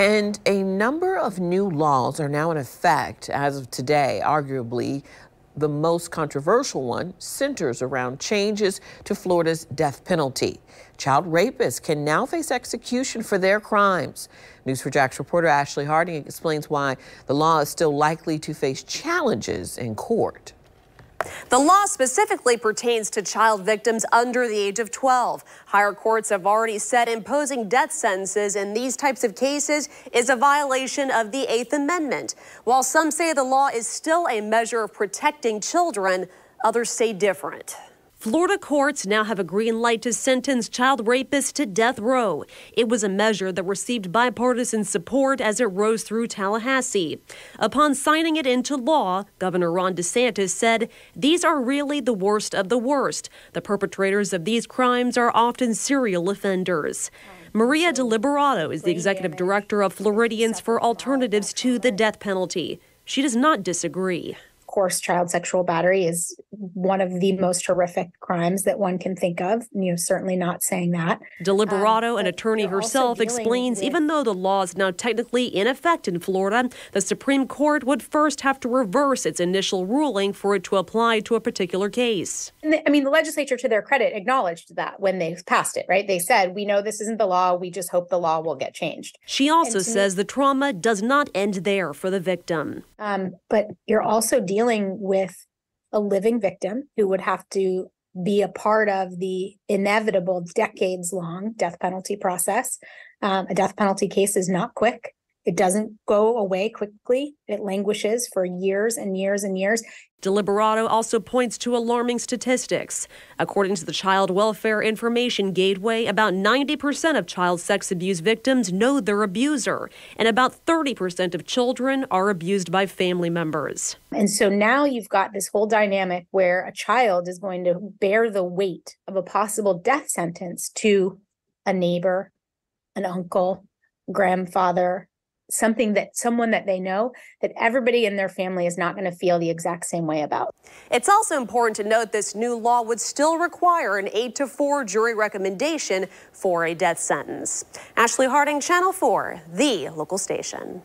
And a number of new laws are now in effect as of today. Arguably, the most controversial one centers around changes to Florida's death penalty. Child rapists can now face execution for their crimes. News4JAX reporter Ashley Harding explains why the law is still likely to face challenges in court. The law specifically pertains to child victims under the age of 12. Higher courts have already said imposing death sentences in these types of cases is a violation of the Eighth Amendment. While some say the law is still a measure of protecting children, others say different. Florida courts now have a green light to sentence child rapists to death row. It was a measure that received bipartisan support as it rose through Tallahassee. Upon signing it into law, Governor Ron DeSantis said, These are really the worst of the worst. The perpetrators of these crimes are often serial offenders. Maria DeLiberato is the executive director of Floridians for Alternatives to the Death Penalty. She does not disagree Of course, child sexual battery is one of the most horrific crimes that one can think of. You know, certainly not saying that. DeLiberato, um, an attorney herself, explains with... even though the law is now technically in effect in Florida, the Supreme Court would first have to reverse its initial ruling for it to apply to a particular case. I mean, the legislature, to their credit, acknowledged that when they passed it, right? They said, we know this isn't the law. We just hope the law will get changed. She also says me, the trauma does not end there for the victim. Um, but you're also dealing with a living victim who would have to be a part of the inevitable decades long death penalty process. Um, a death penalty case is not quick. It doesn't go away quickly. It languishes for years and years and years. DeLiberato also points to alarming statistics. According to the Child Welfare Information Gateway, about 90% of child sex abuse victims know their abuser, and about 30% of children are abused by family members. And so now you've got this whole dynamic where a child is going to bear the weight of a possible death sentence to a neighbor, an uncle, grandfather, something that someone that they know that everybody in their family is not going to feel the exact same way about. It's also important to note this new law would still require an 8 to 4 jury recommendation for a death sentence. Ashley Harding, Channel 4, the local station.